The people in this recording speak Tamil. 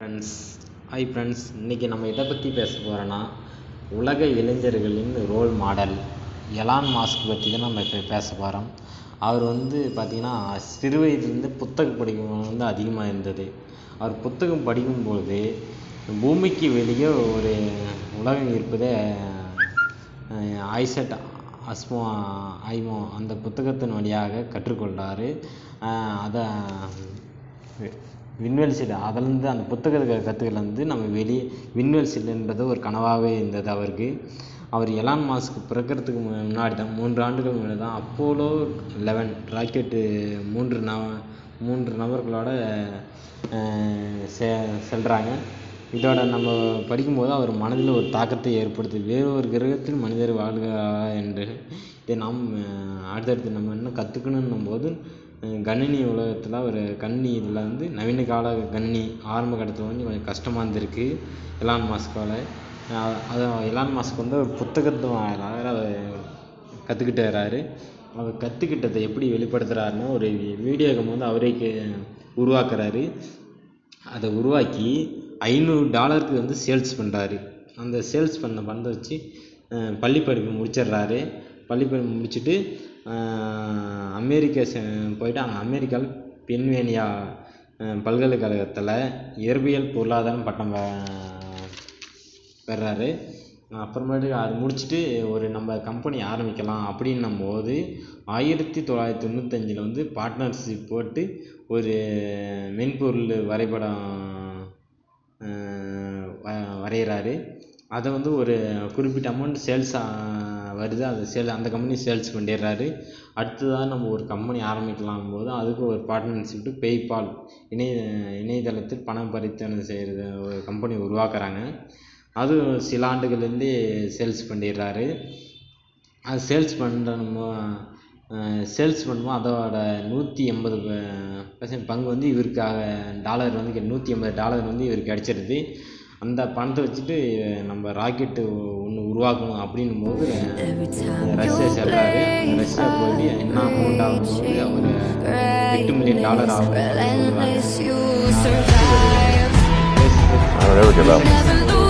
ஃப்ரெண்ட்ஸ் ஹாய் ஃப்ரெண்ட்ஸ் இன்றைக்கி நம்ம இதை பற்றி பேச போகிறோன்னா உலக இளைஞர்களின் ரோல் மாடல் எலான் மாஸ்க் பற்றி தான் நம்ம இப்போ பேச போகிறோம் அவர் வந்து பார்த்திங்கன்னா சிறு வயதுலேருந்து புத்தகம் படிக்கும் வந்து அதிகமாக இருந்தது. அவர் புத்தகம் படிக்கும்பொழுது பூமிக்கு வெளியே ஒரு உலகம் இருப்பதே ஐசட் அஸ்மோ ஐமோ அந்த புத்தகத்தின் வழியாக கற்றுக்கொண்டார். அதை விண்வெளி செல் அதிலேருந்து அந்த புத்தகத்தை கற்றுக்கலேருந்து நம்ம வெளியே விண்வெளி செல்லுன்றது ஒரு கனவாகவே இருந்தது அவருக்கு. அவர் எலான் மாஸ்க் பிறக்கிறதுக்கு முன்னாடி தான் மூன்று ஆண்டுகள் முன்னாடி தான் அப்போலோ லெவன் ராக்கெட்டு மூன்று ந மூன்று நபர்களோட செ செல்கிறாங்க இதோட நம்ம படிக்கும்போது அவர் மனதில் ஒரு தாக்கத்தை ஏற்படுத்துது வேறு ஒரு கிரகத்தில் மனிதர் வாழ்க என்று இதை நாம் அடுத்தடுத்து நம்ம இன்னும் கற்றுக்கணுன்னும் போது கணினி உலகத்தில் ஒரு கணினி இதில் வந்து நவீன கால கணினி ஆரம்ப கட்டத்தில் வந்து கொஞ்சம் கஷ்டமாக இருந்திருக்கு. எலான் மாஸ்கால். அது எலான் மாஸ்க் வந்து ஒரு புத்தகத்து வாயிலாக கற்றுக்கிட்டு வர்றாரு அவர் கற்றுக்கிட்டதை எப்படி வெளிப்படுத்துகிறாருன்னா ஒரு வீடியோ கேம் வந்து அவரே உருவாக்குறாரு. அதை உருவாக்கி ஐநூறு டாலருக்கு வந்து சேல்ஸ் பண்ணுறாரு அந்த சேல்ஸ் பண்ண பணத்தை வச்சு பள்ளி படிப்பு முடிச்சிடுறாரு. பள்ளிப்படிப்பு முடிச்சுட்டு அமெரிக்கா செ போயிட்டு அங்கே அமெரிக்காவில் பென்வேனியா பல்கலைக்கழகத்தில் இயற்பியல் பொருளாதாரம் பட்டம் பெறாரு. அப்புறமேட்டு அது முடிச்சுட்டு ஒரு நம்ம கம்பெனி ஆரம்பிக்கலாம் அப்படின்னும் போது ஆயிரத்தி தொள்ளாயிரத்தி தொண்ணூத்தஞ்சில் வந்து பார்ட்னர்ஷிப் போட்டு ஒரு மென்பொருள் வரைபடம் வ வரைகிறாரு அதை வந்து ஒரு குறிப்பிட்ட அமௌண்ட் சேல்ஸ் வருது. அந்த சேல் அந்த கம்பெனி சேல்ஸ் பண்ணிடுறாரு. அடுத்ததாக நம்ம ஒரு கம்பெனி ஆரம்பிக்கலாம் போது அதுக்கு ஒரு பார்ட்னர்ஷிப்ட்டு பேய்பால் இணைய இணையதளத்தில் பணம் பரிவர்த்தனை செய்கிறது ஒரு கம்பெனி உருவாக்குறாங்க. அது சில ஆண்டுகள்லேருந்தே சேல்ஸ் பண்ணிடுறாரு. அது சேல்ஸ் பண்ணுறமோ சேல்ஸ் பண்ணும்போது அதோட நூற்றி எண்பது பர்சன்ட் பங்கு வந்து இவருக்காக டாலர் வந்து நூற்றி எண்பது டாலர் வந்து இவருக்கு கிடச்சிருது அந்த பணத்தை வச்சுட்டு நம்ம ராக்கெட்டு ஒன்று உருவாக்கணும் அப்படின்னும் போது ரஷ்யா செல்றாரு ரஷ்யா போய் என்ன அமௌண்ட் ஆகும்போது அவர் எட்டு மில்லியன் டாலர் ஆகும் I